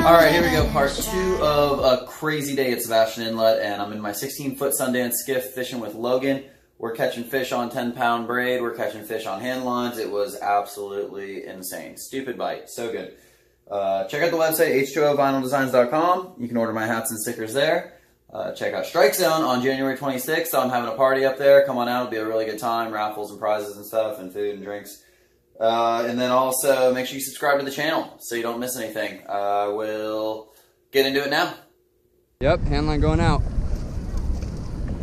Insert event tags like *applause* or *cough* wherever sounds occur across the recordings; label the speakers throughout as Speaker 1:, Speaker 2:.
Speaker 1: All right, here we go. Part two of a crazy day at Sebastian Inlet, and I'm in my 16-foot Sundance skiff fishing with Logan. We're catching fish on 10-pound braid. We're catching fish on hand lines. It was absolutely insane. Stupid bite. So good. Uh, check out the website, h2ovinyldesigns.com. You can order my hats and stickers there. Uh, check out Strike Zone on January 26th. I'm having a party up there. Come on out. It'll be a really good time. Raffles and prizes and stuff and food and drinks. Uh, and then also make sure you subscribe to the channel so you don't miss anything. Uh, we'll get into it now.
Speaker 2: Yep, handline going out.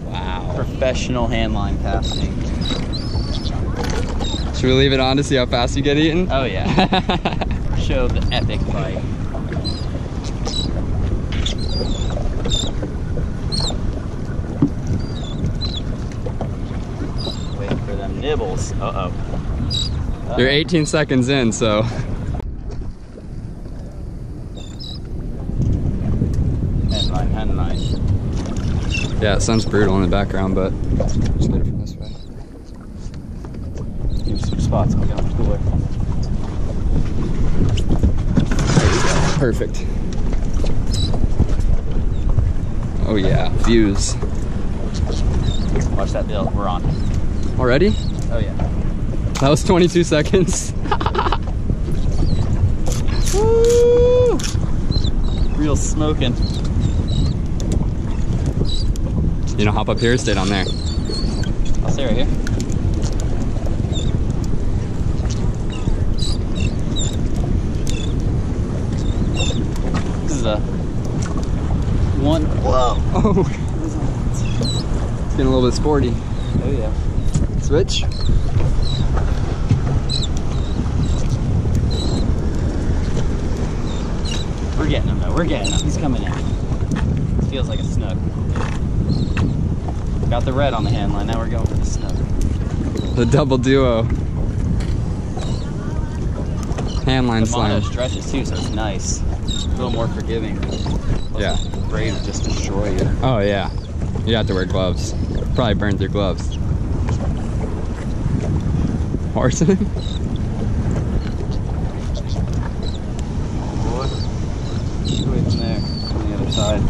Speaker 1: Wow. Professional handline casting.
Speaker 2: Should we leave it on to see how fast you get eaten?
Speaker 1: Oh, yeah. *laughs* Show the epic bite. Waiting for them nibbles. Uh oh.
Speaker 2: You're 18 seconds in, so. Yeah, it sounds brutal in the background, but let's get it from this way.
Speaker 1: Give some spots. I'll get on cooler.
Speaker 2: Perfect. Oh yeah, views.
Speaker 1: Watch that bill. We're on.
Speaker 2: Already?
Speaker 1: Oh, yeah.
Speaker 2: That was 22 seconds.
Speaker 1: Woo! Real smoking.
Speaker 2: You know, hop up here, stay down there.
Speaker 1: I'll stay right here. This is a one. Whoa.
Speaker 2: Oh. It's getting a little bit sporty.
Speaker 1: Oh yeah.
Speaker 2: Switch.
Speaker 1: We're getting him though. We're getting him. He's coming in. Feels like a snook. Got the red on the hand line. Now we're going for the snook.
Speaker 2: The double duo. Handline
Speaker 1: The
Speaker 2: slam.
Speaker 1: mono stretches too, so it's nice. A little more forgiving.
Speaker 2: Yeah.
Speaker 1: Braid would just destroy you.
Speaker 2: Oh yeah. You have to wear gloves. Probably burned your gloves. Horse?
Speaker 1: Boy. Away from there. On the other side.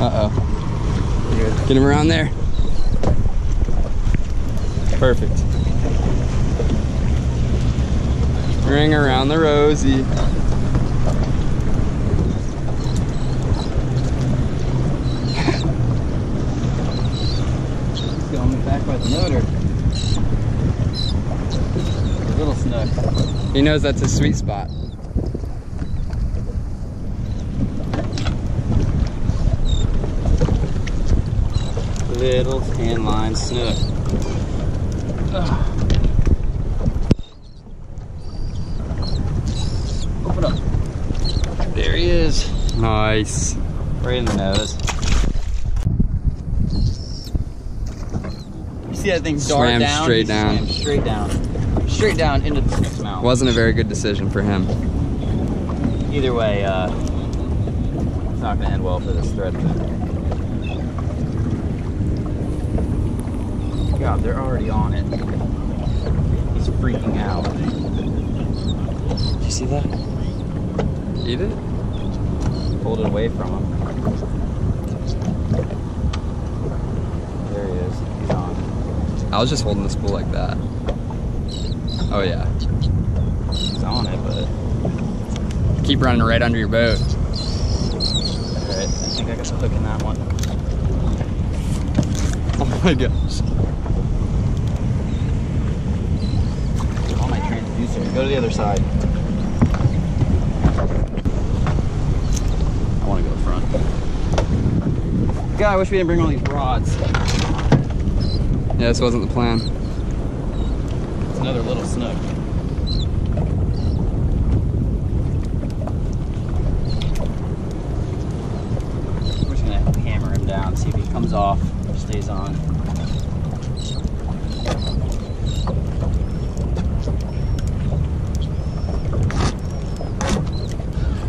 Speaker 2: Uh-oh. Get him around there. Perfect. Ring around the rosy.
Speaker 1: He's going back by the motor. Little snook.
Speaker 2: He knows that's a sweet spot.
Speaker 1: Little snook. Ugh. Open up. There he is.
Speaker 2: Nice.
Speaker 1: Right in the nose. You see that thing dart down?
Speaker 2: straight down.
Speaker 1: straight down. Straight down into the snook's mouth.
Speaker 2: Wasn't a very good decision for him.
Speaker 1: Either way, uh, it's not gonna end well for this thread. God, they're already on it. He's freaking out. Did you see that?
Speaker 2: Eat it?
Speaker 1: Pulled it away from him. There he is. He's on.
Speaker 2: I was just holding the spool like that. Oh yeah.
Speaker 1: He's on it, but
Speaker 2: Keep running right under your boat.
Speaker 1: alright. I think I got hook in that one. *laughs*
Speaker 2: Oh my gosh.
Speaker 1: On transducer. Go to the other side. I want to go front. God, I wish we didn't bring all these rods.
Speaker 2: Yeah, this wasn't the plan.
Speaker 1: It's another little snook. We're just gonna hammer him down, see if he comes off or stays on.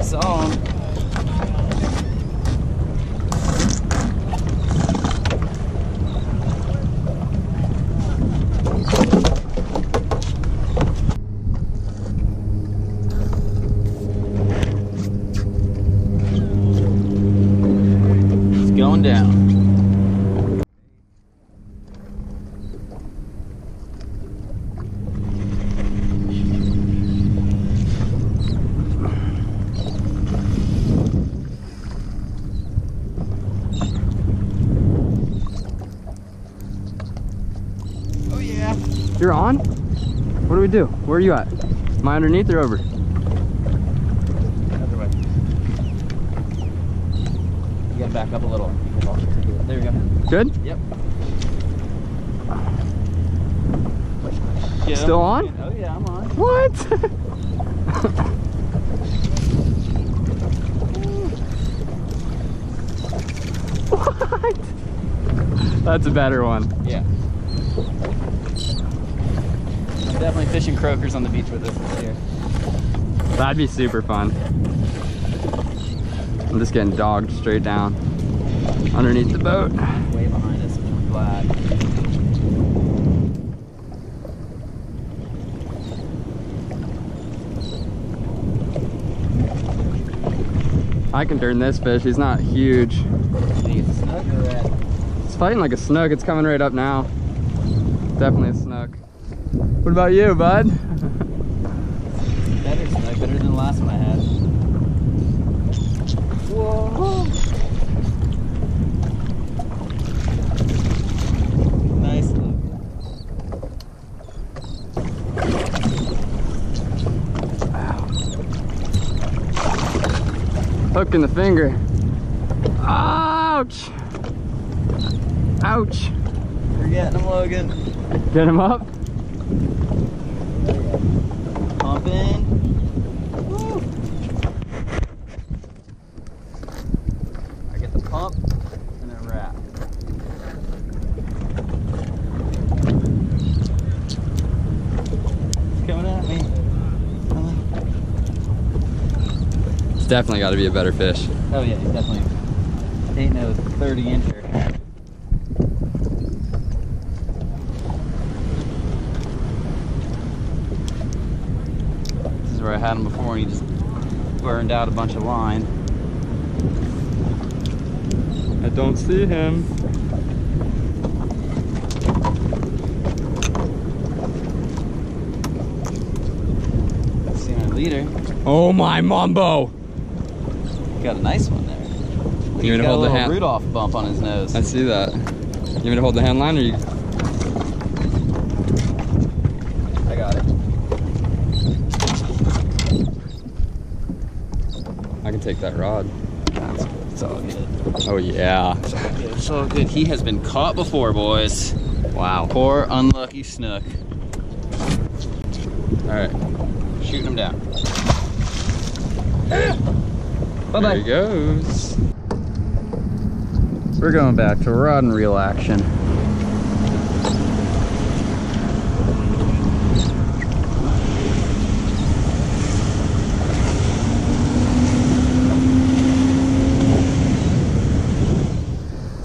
Speaker 1: pass on. It's going down.
Speaker 2: Do we do? Where are you at? Am I underneath or over?
Speaker 1: Other way. You gotta back up a little. There we go.
Speaker 2: Good?
Speaker 1: Yep. Get
Speaker 2: Still on?
Speaker 1: Oh yeah, I'm on.
Speaker 2: What? *laughs* what? That's a better one.
Speaker 1: Yeah. Definitely fishing croakers on the beach with this this year.
Speaker 2: That'd be super fun. I'm just getting dogged straight down underneath the boat.
Speaker 1: Way behind us, which I'm glad.
Speaker 2: I can turn this fish. He's not huge.
Speaker 1: You think it's a snook or a red?
Speaker 2: It's fighting like a snook. It's coming right up now. Definitely a snook. What about you, bud?
Speaker 1: Better snook, better than the last one I had. Whoa. Nice look.
Speaker 2: Hook in the finger. Ouch! Ouch!
Speaker 1: You're getting him, Logan.
Speaker 2: Get him up.
Speaker 1: Pumping. Woo. I get the pump and then wrap. It's coming at me. Coming.
Speaker 2: It's definitely got to be a better fish.
Speaker 1: Oh yeah, he's definitely ain't no 30 incher. This is where I had him before and he just burned out a bunch of line.
Speaker 2: I don't see him.
Speaker 1: See my leader.
Speaker 2: Oh my mambo!
Speaker 1: Got a nice one there.
Speaker 2: You
Speaker 1: got a
Speaker 2: hold the
Speaker 1: little
Speaker 2: hand?
Speaker 1: Rudolph bump on his nose.
Speaker 2: I see that. You want me to hold the hand line or you?
Speaker 1: I got it.
Speaker 2: I can take that rod.
Speaker 1: That's good. It's all good.
Speaker 2: Oh yeah.
Speaker 1: It's all good. It's all good. He has been caught before, boys.
Speaker 2: Wow.
Speaker 1: Poor unlucky snook.
Speaker 2: All right.
Speaker 1: Shooting him down. *laughs*
Speaker 2: Bye There he goes.
Speaker 1: We're going back to rod and reel action.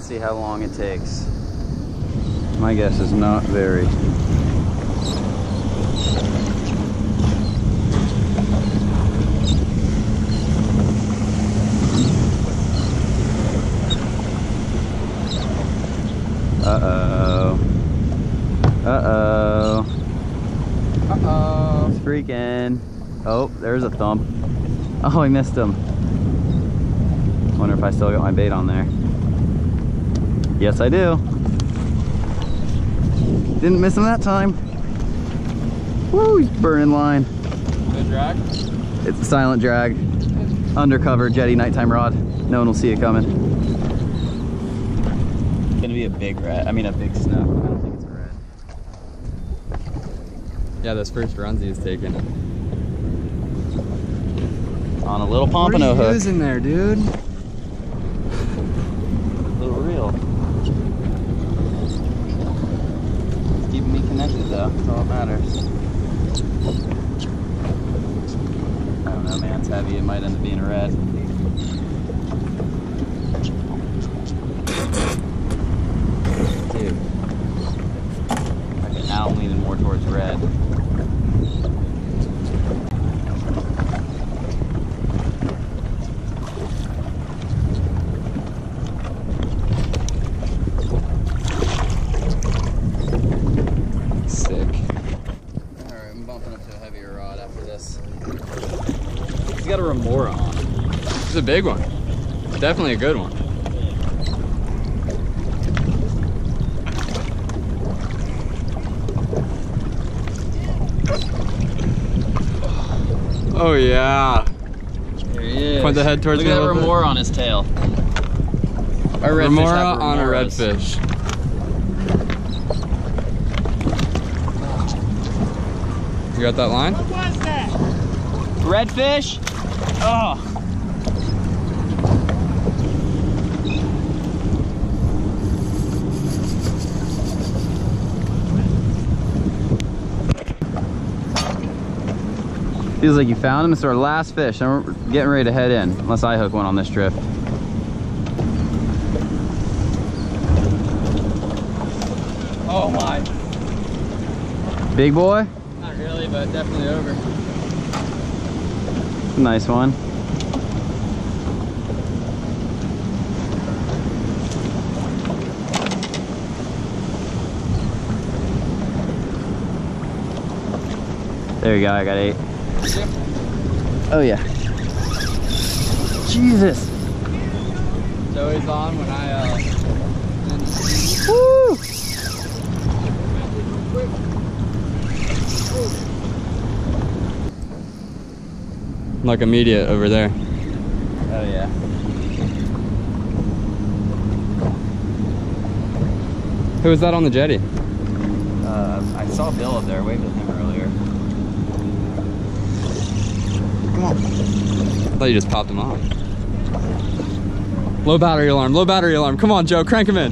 Speaker 1: See how long it takes. My guess is not very. Uh-oh. Uh-oh.
Speaker 2: Uh-oh.
Speaker 1: It's freaking. Oh, there's a thump. Oh, I missed him. Wonder if I still got my bait on there. Yes, I do. Didn't miss him that time. Woo, he's burning line.
Speaker 2: Good drag.
Speaker 1: It's a silent drag. Undercover jetty nighttime rod. No one will see it coming. Be a big red. I mean, a big snook. I don't think it's a red.
Speaker 2: Yeah, this first runs he's taking.
Speaker 1: On a little pompano What
Speaker 2: are you
Speaker 1: hook.
Speaker 2: using there, dude?
Speaker 1: Little reel. It's keeping me connected though. That's all that matters. I don't know, man. It's heavy. It might end up being a red. red. Sick. Alright, I'm bumping up to a heavier rod after this. He's got a remora on.
Speaker 2: It's a big one. Definitely a good one. Oh yeah.
Speaker 1: There he is.
Speaker 2: Point the head towards
Speaker 1: Look
Speaker 2: me
Speaker 1: at
Speaker 2: a
Speaker 1: that
Speaker 2: little bit.
Speaker 1: on his tail. Our redfish
Speaker 2: Remora
Speaker 1: have
Speaker 2: on a
Speaker 1: remoras.
Speaker 2: redfish. You got that line? What was that?
Speaker 1: Redfish? Oh. Feels like you found him. It's our last fish. and we're getting ready to head in, unless I hook one on this drift.
Speaker 2: Oh my.
Speaker 1: Big boy?
Speaker 2: Not really, but definitely over.
Speaker 1: Nice one. There you go, I got eight. Oh yeah. Jesus.
Speaker 2: It's always on when I uh
Speaker 1: Woo!
Speaker 2: like immediate over there.
Speaker 1: Oh yeah.
Speaker 2: Who was that on the jetty?
Speaker 1: Uh, I saw Bill up there, waved at him earlier.
Speaker 2: I thought you just popped him off. Low battery alarm, low battery alarm. Come on, Joe, crank him in.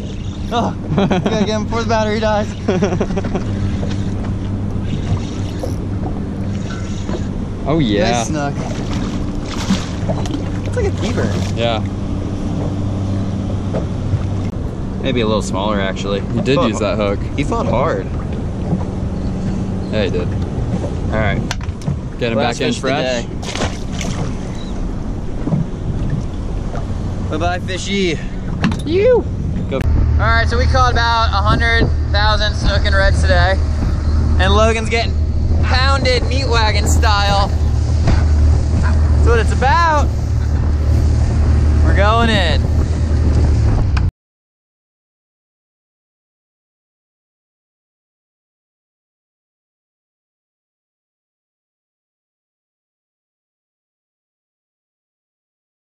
Speaker 1: Oh, gotta get him before the battery dies. *laughs*
Speaker 2: oh yeah.
Speaker 1: Nice snook. It's like a keeper.
Speaker 2: Yeah.
Speaker 1: Maybe a little smaller actually.
Speaker 2: He did use that hook.
Speaker 1: He fought hard.
Speaker 2: Yeah, he did.
Speaker 1: All right.
Speaker 2: Get him back in fresh.
Speaker 1: Bye-bye, fishy.
Speaker 2: You.
Speaker 1: All right, so we caught about 100,000 snook and reds today. And Logan's getting pounded meat wagon style. That's what it's about. We're going in.